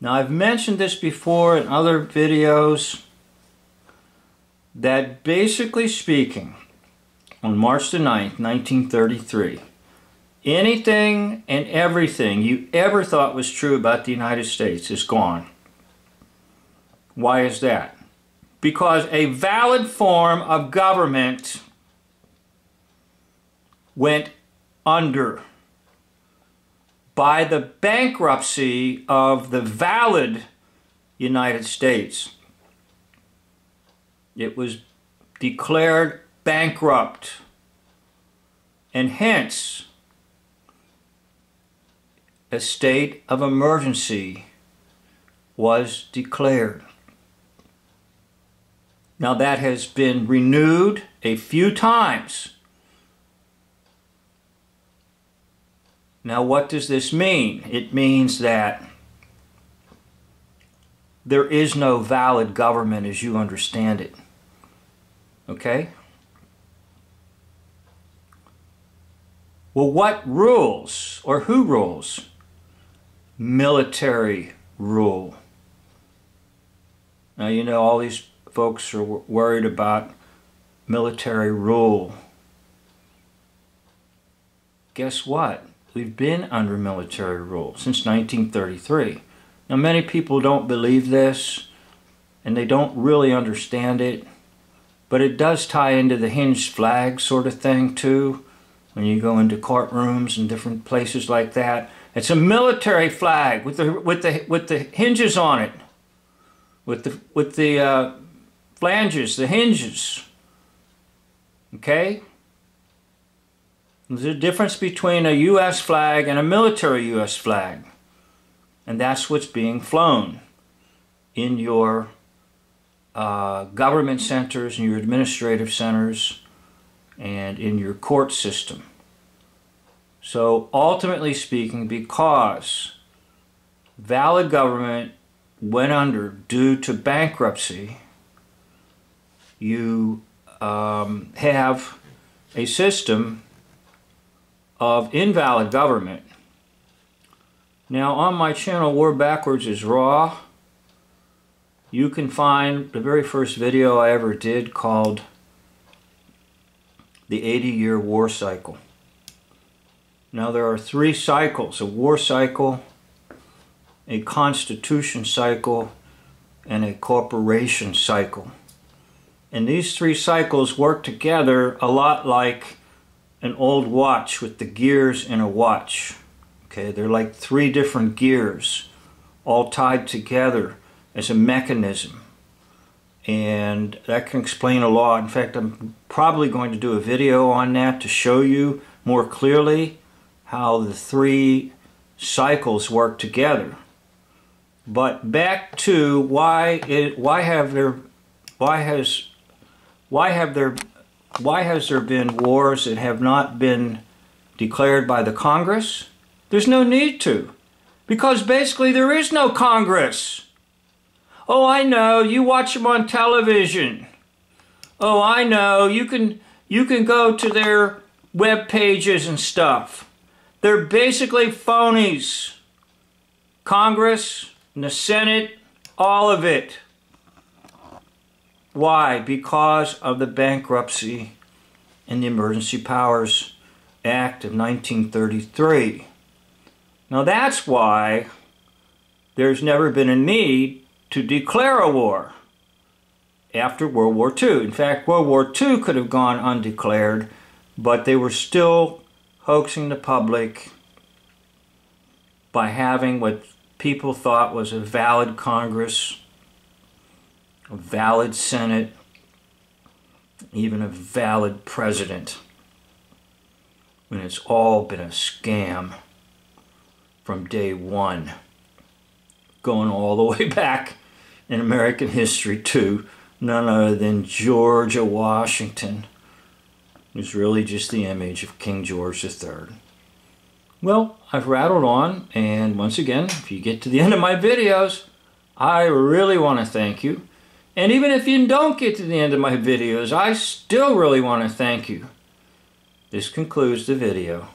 Now I've mentioned this before in other videos that basically speaking, on March the 9th, 1933, anything and everything you ever thought was true about the United States is gone. Why is that? Because a valid form of government went under by the bankruptcy of the valid United States. It was declared bankrupt and hence a state of emergency was declared. Now that has been renewed a few times Now, what does this mean? It means that there is no valid government as you understand it. Okay? Well, what rules or who rules? Military rule. Now, you know, all these folks are worried about military rule. Guess what? We've been under military rule since 1933. Now, many people don't believe this and they don't really understand it, but it does tie into the hinged flag sort of thing too. When you go into courtrooms and different places like that, it's a military flag with the with the with the hinges on it, with the with the uh, flanges, the hinges. Okay, there's a difference between a U.S. flag and a military U.S. flag. And that's what's being flown in your uh, government centers, in your administrative centers, and in your court system. So ultimately speaking, because valid government went under due to bankruptcy, you um, have a system of invalid government. Now on my channel War Backwards is Raw. You can find the very first video I ever did called The 80 Year War Cycle. Now there are three cycles, a war cycle, a constitution cycle, and a corporation cycle. And these three cycles work together a lot like an old watch with the gears in a watch. Okay, they're like three different gears all tied together as a mechanism. And that can explain a lot. In fact, I'm probably going to do a video on that to show you more clearly how the three cycles work together. But back to why it why have there why has why have there why has there been wars that have not been declared by the Congress? There's no need to. Because basically there is no Congress. Oh, I know, you watch them on television. Oh, I know, you can you can go to their web pages and stuff. They're basically phonies. Congress the Senate, all of it. Why? Because of the bankruptcy and the Emergency Powers Act of 1933. Now that's why there's never been a need to declare a war after World War II. In fact, World War II could have gone undeclared, but they were still hoaxing the public by having what people thought was a valid Congress a valid Senate, even a valid president, when it's all been a scam from day one, going all the way back in American history to none other than Georgia Washington, who's really just the image of King George III. Well, I've rattled on, and once again, if you get to the end of my videos, I really want to thank you and even if you don't get to the end of my videos, I still really want to thank you. This concludes the video.